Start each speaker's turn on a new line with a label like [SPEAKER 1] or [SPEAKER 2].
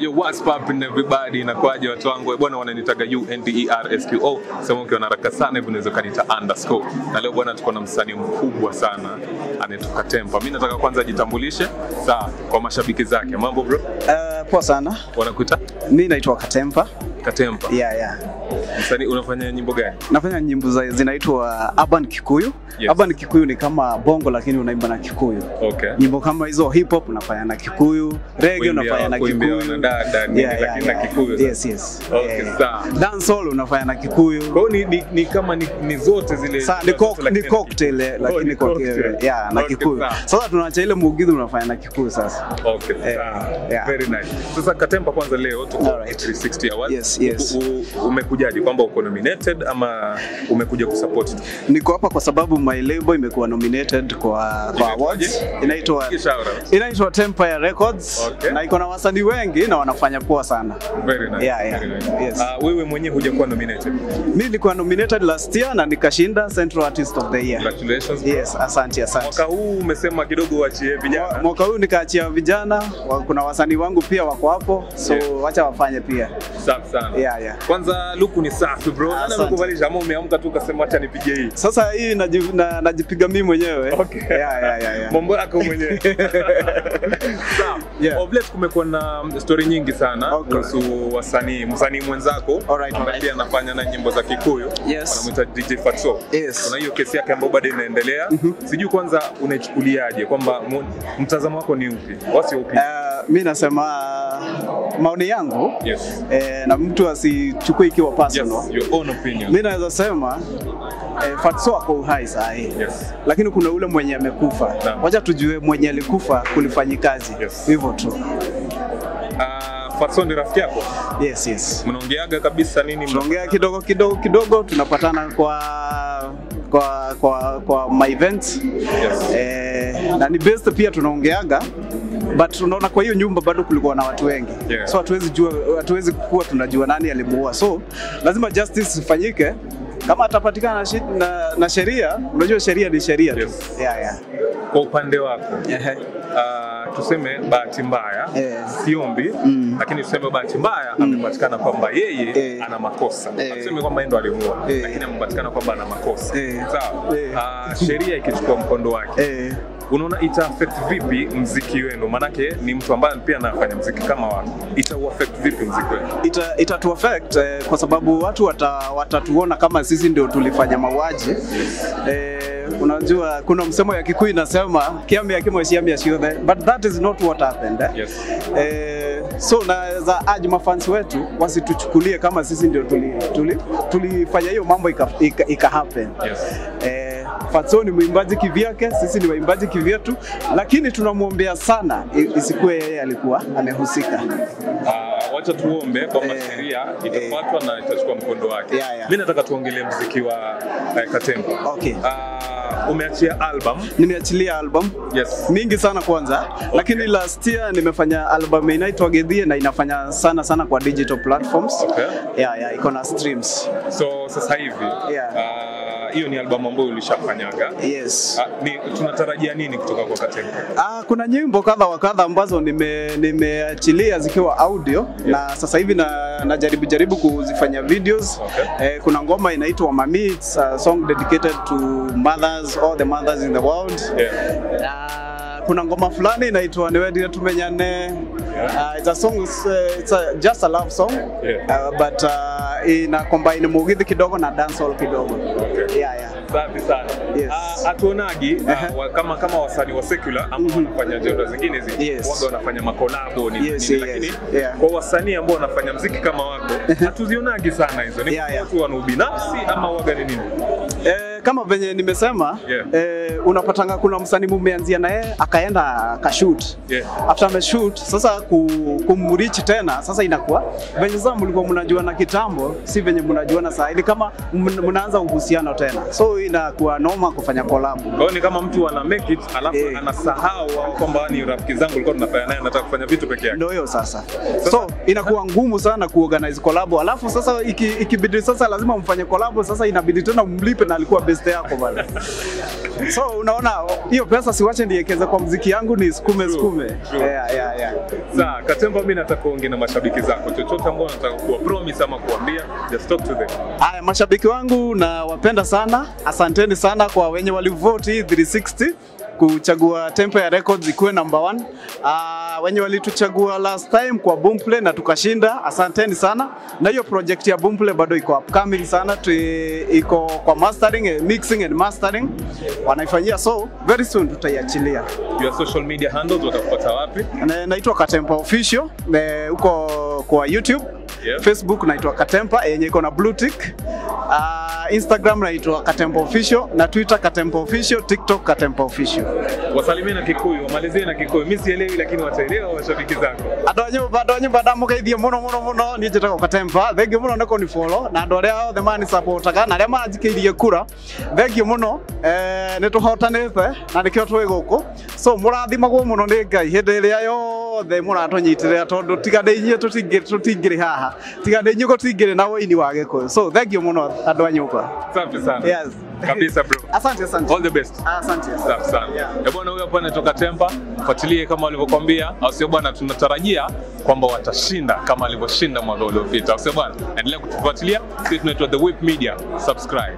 [SPEAKER 1] Yo, what's poppin everybody? Inakuwaje watu wangu? Bwana wananitaga UNDERSQO. Sema ukiwa na haraka sana hivi unaweza kanita underscore. Na leo bwana tuko na msanii mkubwa sana anaetoka Tempa. Mimi nataka kwanza ajitambulishe saa kwa mashabiki zake. Mambo bro?
[SPEAKER 2] Uh, poa sana.
[SPEAKER 1] Wanakuita
[SPEAKER 2] Mimi naitwa Katempa.
[SPEAKER 1] Katempa.
[SPEAKER 2] Yeah, yeah.
[SPEAKER 1] Msanii unafanya nyimbo gani?
[SPEAKER 2] Nafanya nyimbo zinaitwa Urban Kikuyu.
[SPEAKER 1] Yes.
[SPEAKER 2] Urban Kikuyu ni kama bongo lakini unaimba na Kikuyu.
[SPEAKER 1] Okay.
[SPEAKER 2] Nyimbo kama hizo hip hop unafanya na Kikuyu, reggae unafanya na
[SPEAKER 1] kuimbia
[SPEAKER 2] da,
[SPEAKER 1] da, nini, lakini na Kikuyu sasa.
[SPEAKER 2] Yes, yes.
[SPEAKER 1] Okay,
[SPEAKER 2] Yeah.
[SPEAKER 1] sawa.
[SPEAKER 2] Dancehall unafanya na Kikuyu.
[SPEAKER 1] Kwa ni, ni, ni kama ni, ni zote zile
[SPEAKER 2] Sa, ni, cock, ni cocktail eh,
[SPEAKER 1] Oh,
[SPEAKER 2] lakini kwa yeah, na
[SPEAKER 1] Okay,
[SPEAKER 2] Kikuyu. Sasa tunaacha ile mugithi unafanya na Kikuyu sasa.
[SPEAKER 1] Okay,
[SPEAKER 2] Eh,
[SPEAKER 1] sawa.
[SPEAKER 2] yeah.
[SPEAKER 1] Very nice. Sasa Katempa kwanza leo tuko
[SPEAKER 2] right.
[SPEAKER 1] 360 Awards.
[SPEAKER 2] Yes, yes.
[SPEAKER 1] Umekujaje kwamba uko nominated ama umekuja kusupport tu?
[SPEAKER 2] Niko hapa kwa sababu my label imekuwa nominated kwa, kwa awards. Inaitwa inaitwa Tempire Records
[SPEAKER 1] Okay.
[SPEAKER 2] na iko na wasanii wengi na wanafanya poa sana.
[SPEAKER 1] Very nice.
[SPEAKER 2] Yeah, yeah.
[SPEAKER 1] Very nice.
[SPEAKER 2] Yes.
[SPEAKER 1] Ah, wewe mwenyewe hujakuwa nominated.
[SPEAKER 2] Mimi nilikuwa nominated last year na nikashinda Central Artist of the Year.
[SPEAKER 1] Congratulations. Bro.
[SPEAKER 2] Yes, asante asante.
[SPEAKER 1] Mwaka huu umesema kidogo uachie vijana.
[SPEAKER 2] Mwaka huu nikaachia vijana, kuna wasanii wangu pia wako hapo, so
[SPEAKER 1] Yeah.
[SPEAKER 2] wacha wafanye pia.
[SPEAKER 1] Safi sana.
[SPEAKER 2] Yeah, yeah.
[SPEAKER 1] Kwanza luku ni safi bro. Nani amekuvalisha ama umeamka tu ukasema acha nipige hii?
[SPEAKER 2] Sasa hii najipiga na- najipiga mimi mwenyewe.
[SPEAKER 1] Okay.
[SPEAKER 2] Yeah, yeah, yeah, yeah.
[SPEAKER 1] Mambo yako mwenyewe. Sawa.
[SPEAKER 2] Yeah.
[SPEAKER 1] Of late kumekuwa na story nyingi sana
[SPEAKER 2] Okay.
[SPEAKER 1] kuhusu wasanii, msanii mwenzako
[SPEAKER 2] right,
[SPEAKER 1] ambaye
[SPEAKER 2] right.
[SPEAKER 1] pia anafanya na nyimbo za Kikuyu.
[SPEAKER 2] Yes.
[SPEAKER 1] Wanamuita DJ Fatso.
[SPEAKER 2] Yes.
[SPEAKER 1] Kuna hiyo kesi yake ambayo bado inaendelea. Mm -hmm. Sijui kwanza unaichukuliaje kwamba mtazamo wako ni upi? Wasi upi?
[SPEAKER 2] Uh, mi nasema maoni yangu
[SPEAKER 1] Yes.
[SPEAKER 2] eh, na mtu asichukue ikiwa
[SPEAKER 1] Yes,
[SPEAKER 2] personal.
[SPEAKER 1] your own opinion.
[SPEAKER 2] Mi naweza sema eh, Fatso ako uhai saa hii
[SPEAKER 1] Yes.
[SPEAKER 2] lakini kuna ule mwenye amekufa. Wacha tujue mwenye alikufa kulifanyikazi
[SPEAKER 1] Yes.
[SPEAKER 2] hivyo tu.
[SPEAKER 1] Uh, Fatso ni rafiki yako?
[SPEAKER 2] Yes, yes.
[SPEAKER 1] Mnaongeaga kabisa nini?
[SPEAKER 2] Tunaongea kidogo kidogo kidogo, tunapatana kwa kwa kwa kwa my events
[SPEAKER 1] Yes.
[SPEAKER 2] eh, na ni best pia tunaongeaga but tunaona kwa hiyo nyumba bado kulikuwa na watu wengi
[SPEAKER 1] Yeah.
[SPEAKER 2] so hatuwezi jua hatuwezi kuwa tunajua nani alimuua so lazima justice ifanyike kama atapatikana na, na, na sheria unajua sheria ni sheria tu
[SPEAKER 1] Yes.
[SPEAKER 2] yeah, yeah.
[SPEAKER 1] Kwa upande wako
[SPEAKER 2] yeah.
[SPEAKER 1] uh, tuseme bahati mbaya
[SPEAKER 2] yeah.
[SPEAKER 1] siombi
[SPEAKER 2] Mm.
[SPEAKER 1] lakini tuseme bahati mbaya mm. amepatikana kwamba yeye
[SPEAKER 2] yeah.
[SPEAKER 1] ana makosa
[SPEAKER 2] yeah.
[SPEAKER 1] tuseme kwamba yeye ndo alimuua
[SPEAKER 2] yeah.
[SPEAKER 1] lakini amepatikana kwamba ana makosa
[SPEAKER 2] yeah.
[SPEAKER 1] sawa
[SPEAKER 2] yeah.
[SPEAKER 1] uh, sheria ikichukua mkondo wake
[SPEAKER 2] Eh,
[SPEAKER 1] unaona ita affect vipi mziki wenu? Maanake ni mtu ambaye pia anafanya mziki kama wako. Ita affect vipi mziki wenu?
[SPEAKER 2] Ita, ita tu affect eh, kwa sababu watu wata, watatuona kama sisi ndio tulifanya mauaji. Eh, unajua kuna msemo ya Kikuyu inasema kiamia kimwe ciamia ciothe but that is not what happened eh?
[SPEAKER 1] yes.
[SPEAKER 2] Eh, so naweza aji mafans wetu wasituchukulie kama sisi ndio tulifanya tuli, tuli hiyo mambo ika, ika, ika happen.
[SPEAKER 1] Yes.
[SPEAKER 2] Eh, Fatso ni mwimbaji kivyake, sisi ni waimbaji kivyetu, lakini tunamwombea sana isikue isikuwe yeye alikuwa amehusika.
[SPEAKER 1] Uh, wacha tuombe kwamba
[SPEAKER 2] Eh,
[SPEAKER 1] sheria itafuatwa na itachukua mkondo wake.
[SPEAKER 2] Yeah, yeah.
[SPEAKER 1] Mi nataka tuongelee mziki wa eh.
[SPEAKER 2] Okay.
[SPEAKER 1] Uh, umeachia album.
[SPEAKER 2] Nimeachilia album
[SPEAKER 1] Yes.
[SPEAKER 2] mingi sana kwanza Okay. lakini last year nimefanya album inaitwa Gedhie na inafanya sana sana kwa digital platforms
[SPEAKER 1] Okay.
[SPEAKER 2] yeah, yeah, iko na streams
[SPEAKER 1] So sasa hivi
[SPEAKER 2] Yeah.
[SPEAKER 1] uh, hiyo ni albamu ambayo ulishafanyaga.
[SPEAKER 2] yes
[SPEAKER 1] Ah, ni tunatarajia nini kutoka kwa Katempo?
[SPEAKER 2] Ah, kuna nyimbo kadha wa kadha ambazo nime- nimeachilia zikiwa audio yeah. na sasa hivi na, najaribu jaribu kuzifanya videos
[SPEAKER 1] Okay.
[SPEAKER 2] eh, kuna ngoma inaitwa Mami it's a song dedicated to mothers all the mothers in the world
[SPEAKER 1] Yeah.
[SPEAKER 2] Ah, kuna ngoma fulani inaitwa niwendire tumenyane yeah. uh, it's a song uh, it's a, just a love song
[SPEAKER 1] Yeah.
[SPEAKER 2] uh, but uh, ina combine mugithi kidogo na dancehall kidogo
[SPEAKER 1] Okay.
[SPEAKER 2] yeah, yeah.
[SPEAKER 1] Safi sana.
[SPEAKER 2] Yes.
[SPEAKER 1] Ah, hatuonagi
[SPEAKER 2] uh,
[SPEAKER 1] uh, -huh. kama kama wasanii wa secular ambao mm -hmm. wanafanya genre zingine hizi
[SPEAKER 2] Yes.
[SPEAKER 1] waga wanafanya makolabo ni
[SPEAKER 2] Yes,
[SPEAKER 1] nini,
[SPEAKER 2] yes,
[SPEAKER 1] lakini
[SPEAKER 2] yeah.
[SPEAKER 1] kwa wasanii ambao wanafanya mziki kama wako hatuzionagi sana hizo. Ni
[SPEAKER 2] Yeah, yeah.
[SPEAKER 1] watu wana ubinafsi ama waga ni nini?
[SPEAKER 2] Eh, kama venye nimesema
[SPEAKER 1] Yeah.
[SPEAKER 2] eh, unapatanga kuna msanii mumeanzia naye akaenda akashoot
[SPEAKER 1] Yeah.
[SPEAKER 2] after ameshoot sasa ku, kumrichi tena sasa inakuwa venye sasa mlikuwa mnajua na kitambo si venye mnajuana saa hii kama mnaanza uhusiano tena so inakuwa noma kufanya collab
[SPEAKER 1] Kwa hiyo ni kama mtu ana make it alafu
[SPEAKER 2] yeah.
[SPEAKER 1] anasahau au kwamba ni rafiki zangu nilikuwa tunafanya naye nataka kufanya vitu peke yake.
[SPEAKER 2] ndio hiyo sasa sasa. so inakuwa ngumu sana kuorganize collab alafu sasa iki- ikibidi sasa lazima mfanye collab sasa inabidi tena mlipe na alikuwa best yako bana. So unaona hiyo pesa siwache niwekeze kwa mziki yangu ni sukume sukume. Yeah, yeah, yeah.
[SPEAKER 1] Sasa Katemba, mimi nataka kuongea na mashabiki zako, chochote ambao nataka kuwa promise ama kuambia, just talk to them.
[SPEAKER 2] Haya, mashabiki wangu nawapenda sana, asanteni sana kwa wenye walivoti hii 360 kuchagua Tempo ya Records ikuwe number one. Uh, wenye walituchagua last time kwa Boomplay na tukashinda, asanteni sana. Na hiyo project ya Boomplay bado iko upcoming sana, tu, iko kwa mastering, eh, mixing and mastering wanaifanyia, so very soon tutaiachilia.
[SPEAKER 1] Your social media handles watakupata wapi?
[SPEAKER 2] Na- Naitwa Katempa Official eh, huko kwa YouTube
[SPEAKER 1] Yeah.
[SPEAKER 2] Facebook naitwa Katempa yenye iko na blue tick. Uh, Instagram naitwa Katempa Official na Twitter Katempa Official, TikTok Katempa Official.
[SPEAKER 1] Wasalimie na Kikuyu, wamalizie na Kikuyu. Mimi sielewi, lakini wataelewa mashabiki zako.
[SPEAKER 2] andå a nyå andå a nyå mba ndamugeithie må no må no må no niä njä tagwo katempa Thank må no nä kå ni follow na andå arä a othe manisapotaga na arä a manjikä irie kura thengio må no nä tå hotanä te na nä kä o twä gå kå so må rathimagwo må no nä ngai hä ndä ä rä a yothe må ratå nyitä rä ra tondå tiga nä inyuä tå tingä rä haha tiga nä inyuä gå tingä rä na wåini wa gä kå so thengio må no andå a nyå mba. Yes.
[SPEAKER 1] Kabisa bro.
[SPEAKER 2] asante asante
[SPEAKER 1] All the best.
[SPEAKER 2] asante
[SPEAKER 1] Safi sana.
[SPEAKER 2] Yeah.
[SPEAKER 1] Yeah. Bwana huyo hapo anatoka Tempa, fuatilie kama walivyokuambia, au sio bwana? Tunatarajia kwamba watashinda kama alivyoshinda mwaka uliopita, au sio bwana? Endelea kutufuatilia, sisi tunaitwa The Whip Media. Subscribe.